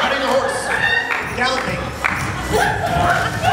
Riding a horse. Galloping.